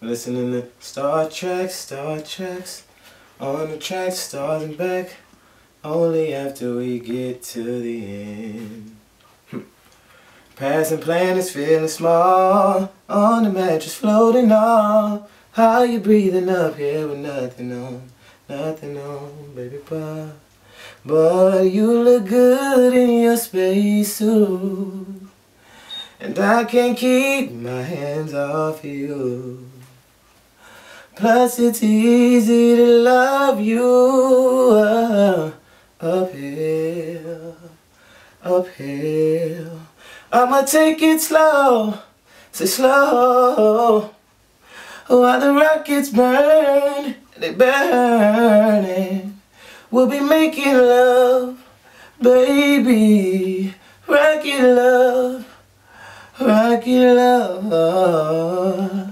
Listening to Star Trek, Star Treks. On the track, stars and back. Only after we get to the end. Passing planets feeling small. On the mattress floating all. How you breathing up here with nothing on? Nothing on, baby pie. But you look good in your spacesuit. And I can't keep my hands off you. Plus it's easy to love you uh, uphill, uphill. I'ma take it slow, say slow. While the rockets burn, they burning. We'll be making love, baby. Rocket love, rocket love.